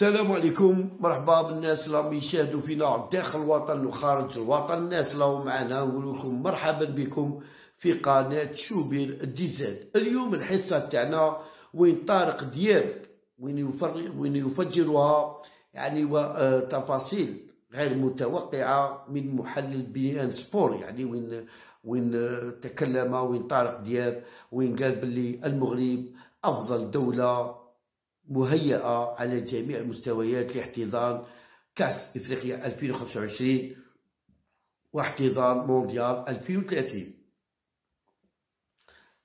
السلام عليكم. مرحبا بالناس اللي راهم يشاهدوا فينا داخل الوطن وخارج الوطن. الناس اللي معنا نقول لكم مرحبا بكم في قناة شوبير DZ اليوم الحصة تاعنا وين طارق دياب وين وين يفجرها يعني وتفاصيل غير متوقعة من محلل بي ان سبور يعني وين وين تكلم وين طارق دياب وين قال باللي المغرب أفضل دولة مهيئة على جميع المستويات لاحتضان كأس إفريقيا 2025 واحتضان مونديال 2030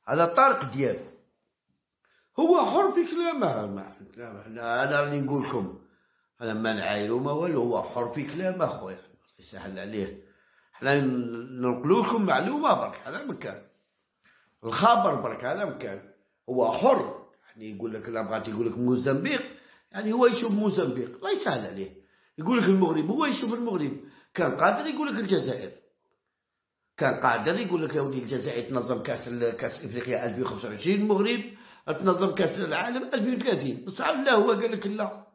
هذا طارق دياب. هو حر في كلامه. ما أنا راني نقول لكم أنا ما نعايرو ما والو هو حر في كلامه خويا يسهل عليه. حنا ننقلو لكم معلومة برك هذا مكان الخبر برك هذا مكان هو حر. يعني يقول لك لا بغات يقول لك موزمبيق. يعني هو يشوف موزمبيق. الله يسهل عليه. يقول لك المغرب هو يشوف المغرب. كان قادر يقول لك الجزائر. كان قادر يقول لك يا ودي الجزائر تنظم كأس كأس إفريقيا 2025 المغرب تنظم كأس العالم 2030 بس لا هو قال لك لا.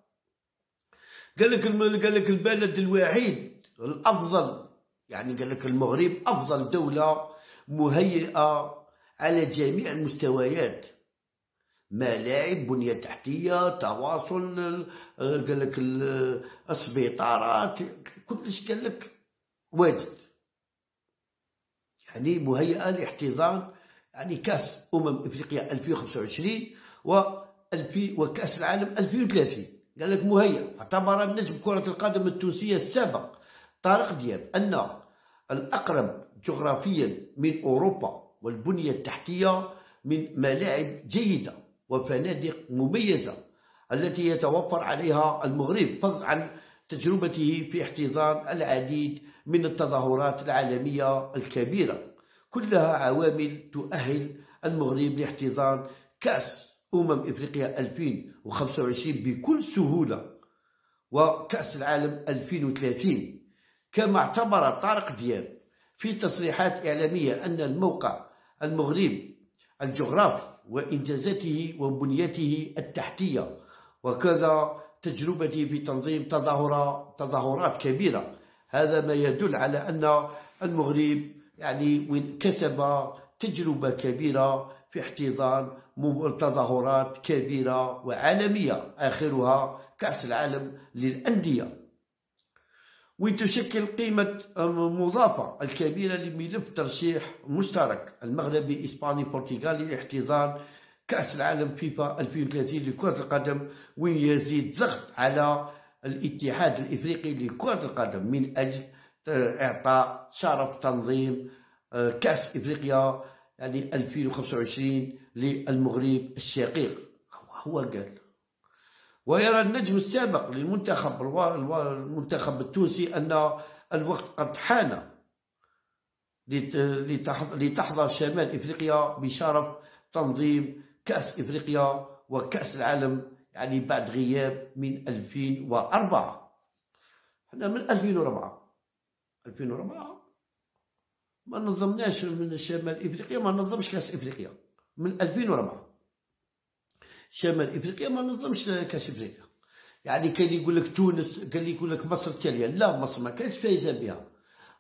قال لك قال لك البلد الوحيد الأفضل. يعني قال لك المغرب أفضل دولة مهيئة على جميع المستويات. ملاعب بنية تحتية تواصل قال لك السبيطارات كلش قال لك واجد. يعني مهيئة لاحتضان يعني كأس أمم إفريقيا 2025 و وكأس العالم 2030 قال لك مهيئ اعتبر النجم كرة القدم التونسية السابق. طارق دياب أن الأقرب جغرافيا من أوروبا والبنية التحتية من ملاعب جيدة. وفنادق مميزة التي يتوفر عليها المغرب فضلا عن تجربته في احتضان العديد من التظاهرات العالمية الكبيرة. كلها عوامل تؤهل المغرب لاحتضان كأس أمم إفريقيا 2025 بكل سهولة وكأس العالم 2030 كما اعتبر طارق دياب في تصريحات إعلامية أن الموقع المغرب الجغرافي وإنجازاته وبنيته التحتية. وكذا تجربته في تنظيم تظاهرات تظاهرات كبيرة. هذا ما يدل على أن المغرب يعني كسب تجربة كبيرة في احتضان تظاهرات كبيرة وعالمية. آخرها كأس العالم للأندية. وتشكل قيمة مضافة الكبيرة لملف ترشيح مشترك. المغربي إسباني برتغالي لاحتضان كأس العالم فيفا 2030 لكرة القدم وين يزيد ضغط على الاتحاد الإفريقي لكرة القدم من أجل إعطاء شرف تنظيم آه، كأس إفريقيا يعني 2025 للمغرب الشقيق. هو قال. ويرى النجم السابق للمنتخب المنتخب التونسي أن الوقت قد حان لتحظى شمال إفريقيا بشرف تنظيم كأس إفريقيا وكأس العالم يعني بعد غياب من 2004 إحنا من 2004 2004 ما نظمناش من شمال إفريقيا ما نظمش كأس إفريقيا. من 2004 شمال إفريقيا ما نظمش كاس إفريقيا. يعني كاين يقول لك تونس لي يقول لك مصر التاليه لا مصر ما كانش فايزة بها.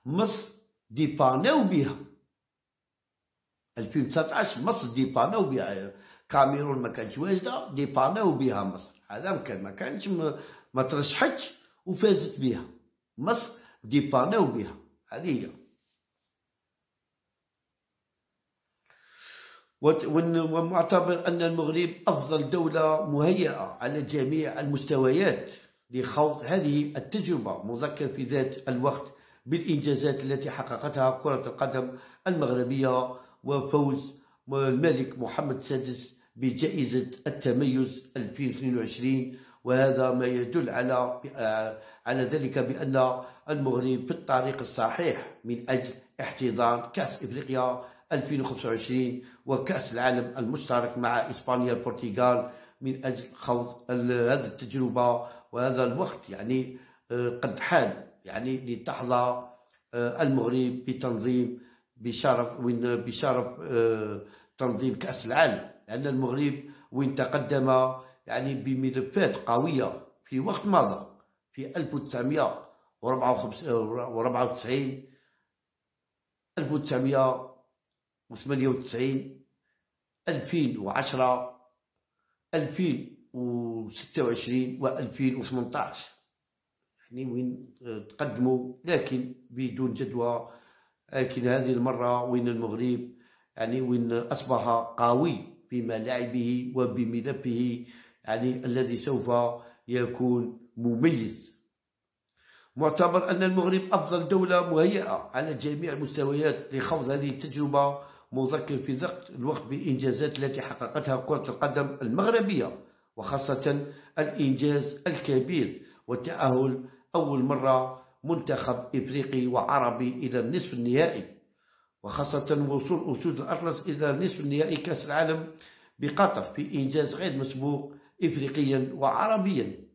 مصر dépannaw بها. 2019 مصر dépannaw بها. كاميرون ما كانتش واجدة dépannaw بها مصر. هذا كان ما كانش ما ترشحتش وفازت بها. مصر ديباناو بها. هذه هي. ومعتبر أن المغرب أفضل دولة مهيئة على جميع المستويات لخوض هذه التجربة مذكر في ذات الوقت بالإنجازات التي حققتها كرة القدم المغربية وفوز الملك محمد السادس بجائزة التميز 2022 وهذا ما يدل على على ذلك بأن المغرب في الطريق الصحيح من أجل احتضان كأس إفريقيا 2025 وكأس العالم المشترك مع إسبانيا البرتغال من أجل خوض هذه التجربة وهذا الوقت يعني آه، قد حان يعني لتحظى آه، المغرب بتنظيم بشرف وين بشرف آه، تنظيم كأس العالم. لأن المغرب وين تقدم يعني بملفات قوية في وقت مضى في 1994 1998 2010 2026 و 2018 يعني وين تقدموا لكن بدون جدوى. لكن هذه المرة وين المغرب؟ يعني وين أصبح قوي بملاعبه وبملفه. يعني الذي سوف يكون مميز. معتبر أن المغرب أفضل دولة مهيئة على جميع المستويات لخوض هذه التجربة. مذكر في ذات الوقت بإنجازات التي حققتها كرة القدم المغربية وخاصة الإنجاز الكبير والتأهل أول مرة منتخب إفريقي وعربي إلى النصف النهائي. وخاصة وصول أسود الأطلس إلى نصف النهائي كأس العالم بقطر في إنجاز غير مسبوق إفريقيا وعربيا.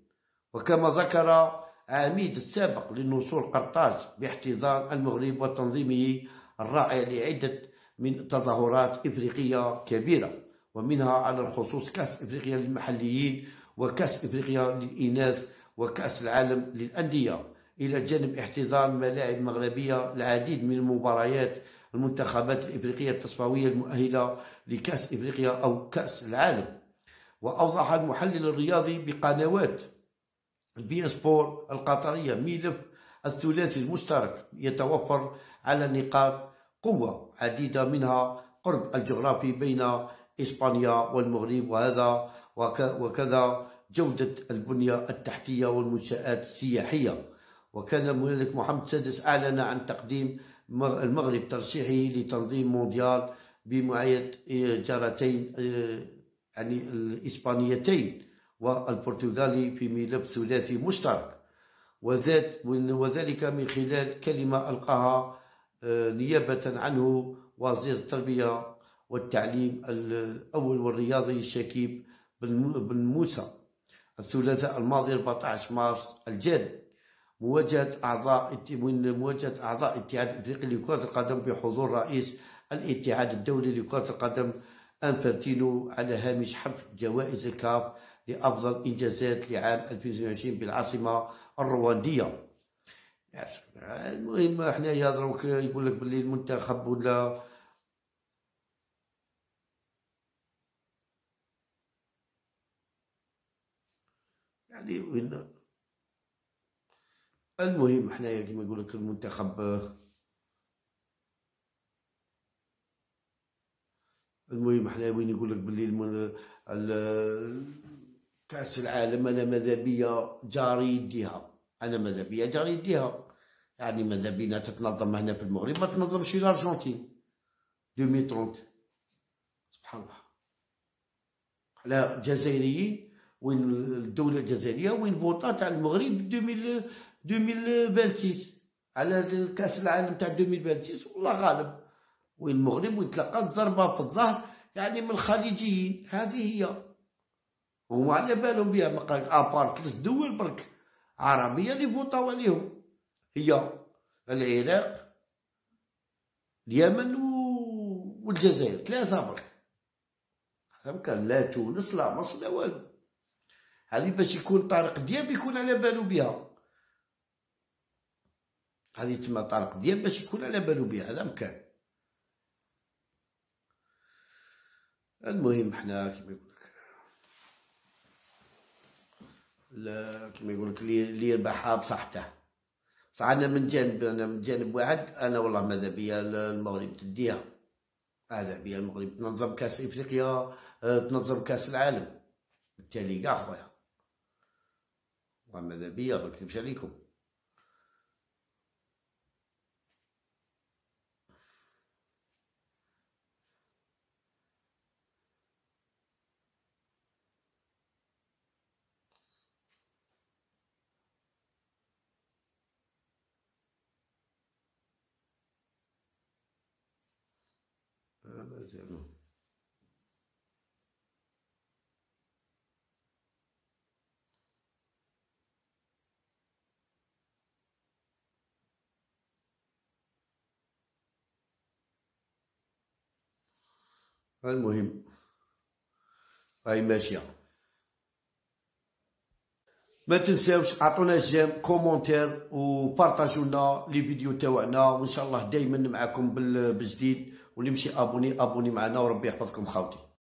وكما ذكر عميد السابق للنصور قرطاج باحتضان المغرب وتنظيمه الرائع لعدة من تظاهرات إفريقية كبيرة ومنها على الخصوص كأس إفريقيا للمحليين وكأس إفريقيا للإناث وكأس العالم للأندية. إلى جانب احتضان ملاعب مغربية العديد من المباريات المنتخبات الإفريقية التصفوية المؤهلة لكأس إفريقيا أو كأس العالم. وأوضح المحلل الرياضي بقنوات البي ان سبور القطرية ملف الثلاثي المشترك يتوفر على نقاط قوة عديدة منها قرب الجغرافي بين إسبانيا والمغرب وهذا وكذا جودة البنية التحتية والمنشآت السياحية. وكان الملك محمد السادس أعلن عن تقديم المغرب ترشيحه لتنظيم مونديال بمعية جارتين يعني الإسبانيتين والبرتغالي في ملف ثلاثي مشترك. وذلك من خلال كلمة ألقاها نيابة عنه وزير التربية والتعليم الأول والرياضي شكيب بن موسى. الثلاثاء الماضي 14 مارس الجاري مواجهة أعضاء مواجهة أعضاء الاتحاد الإفريقي لكرة القدم بحضور رئيس الاتحاد الدولي لكرة القدم أنفرتينو على هامش حفل جوائز الكاف لأفضل إنجازات لعام 2020 بالعاصمة الرواندية. المهم إحنا يهضروا يقول لك باللي المنتخب ولا. يعني وين المهم حنايا كيما يقول لك المنتخب المهم حنايا وين يقول لك باللي كأس العالم أنا ماذا بيا جاري يديها. أنا ماذا بيا جاري يديها. يعني ماذا بينا تتنظم هنا في المغرب؟ ما تنظمش في الأرجنتين. 2030 سبحان الله. على جزائريين وين الدولة الجزائرية وين فوطات على المغرب 2026 على كاس العالم تاع 2026 والله غالب. وين المغرب وين تلقات ضربه في الظهر يعني من الخليجيين. هذه هي. هما على بالهم بها. ما ابار ثلاث دول برك. عربية اللي فوطاو عليهم. هي العراق اليمن والجزائر ثلاثة برك. كان لا تونس لا مصر لا والو. هذه باش يكون طارق دياب يكون على بالو بها. هذه تما طارق دياب باش يكون على بالو بها هذا مكان المهم حنا كيما يقول لك كيما يقول لك اللي يربحها بصحته بصح أنا من جانب أنا من جانب واحد أنا والله ماذا بيا المغرب تديها. هذا بيا المغرب تنظم كأس إفريقيا آه، تنظم كأس العالم. بالتالي كاع خويا. ماذا بيا ما نكذبش عليكم. المهم. هاي ماشية ما تنساوش اعطونا j'aime commentaire و partage وا لنا les vidéos تاعنا وإن شاء الله دائما معكم بالجديد. واللي مشي abonner abonner معنا وربي يحفظكم خاوتي.